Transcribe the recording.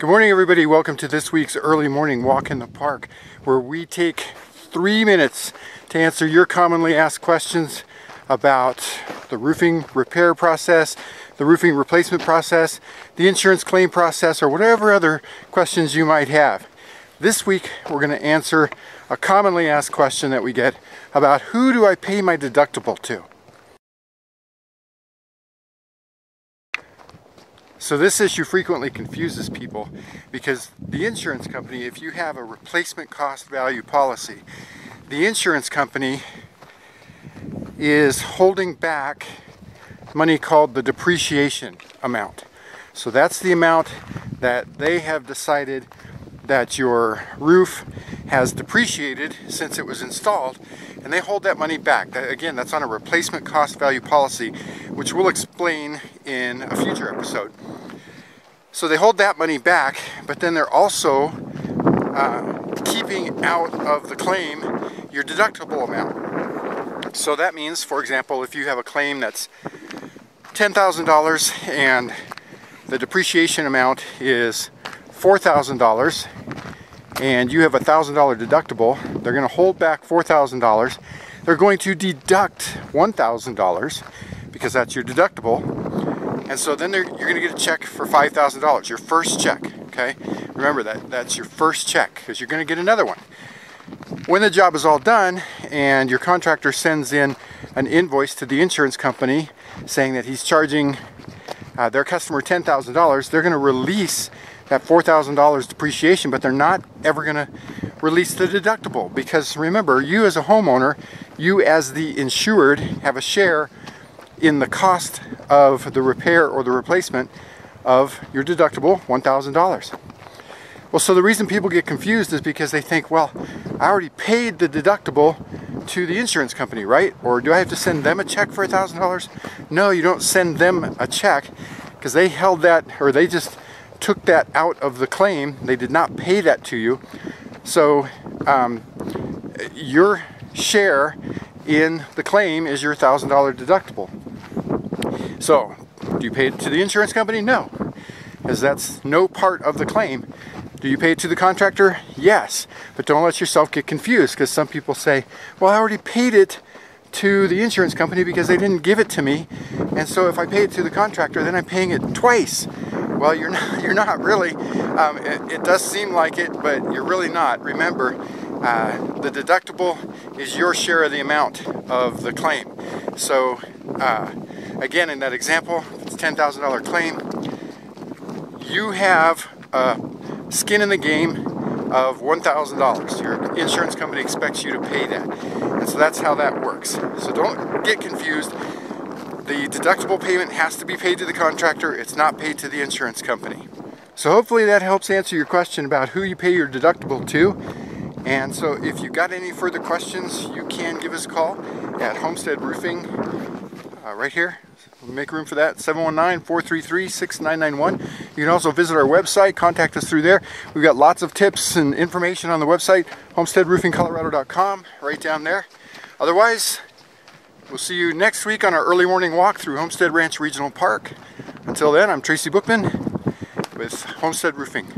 Good morning everybody, welcome to this week's early morning walk in the park where we take three minutes to answer your commonly asked questions about the roofing repair process, the roofing replacement process, the insurance claim process, or whatever other questions you might have. This week we're going to answer a commonly asked question that we get about who do I pay my deductible to? So this issue frequently confuses people because the insurance company, if you have a replacement cost value policy, the insurance company is holding back money called the depreciation amount. So that's the amount that they have decided that your roof has depreciated since it was installed and they hold that money back. Again, that's on a replacement cost value policy, which we'll explain in a future episode. So they hold that money back, but then they're also uh, keeping out of the claim your deductible amount. So that means, for example, if you have a claim that's $10,000 and the depreciation amount is $4,000 and you have a $1,000 deductible, they're going to hold back $4,000. They're going to deduct $1,000 because that's your deductible. And so then you're going to get a check for $5,000, your first check, okay? Remember that that's your first check because you're going to get another one. When the job is all done and your contractor sends in an invoice to the insurance company saying that he's charging uh, their customer $10,000, they're going to release that $4,000 depreciation, but they're not ever going to release the deductible because remember, you as a homeowner, you as the insured have a share in the cost of the repair or the replacement of your deductible, $1,000. Well, so the reason people get confused is because they think, well, I already paid the deductible to the insurance company, right? Or do I have to send them a check for $1,000? No, you don't send them a check because they held that, or they just took that out of the claim. They did not pay that to you. So um, your share in the claim is your $1,000 deductible. So, do you pay it to the insurance company? No, because that's no part of the claim. Do you pay it to the contractor? Yes, but don't let yourself get confused because some people say, well, I already paid it to the insurance company because they didn't give it to me. And so if I pay it to the contractor, then I'm paying it twice. Well, you're not, you're not really. Um, it, it, does seem like it, but you're really not. Remember, uh, the deductible is your share of the amount of the claim. So, uh, again, in that example, it's $10,000 claim. You have a skin in the game of $1,000. Your insurance company expects you to pay that. And so that's how that works. So don't get confused. The deductible payment has to be paid to the contractor. It's not paid to the insurance company. So hopefully that helps answer your question about who you pay your deductible to. And so if you've got any further questions, you can give us a call at Homestead Roofing uh, right here. We'll make room for that, 719-433-6991. You can also visit our website, contact us through there. We've got lots of tips and information on the website, homesteadroofingcolorado.com, right down there. Otherwise, We'll see you next week on our early morning walk through Homestead Ranch Regional Park. Until then, I'm Tracy Bookman with Homestead Roofing.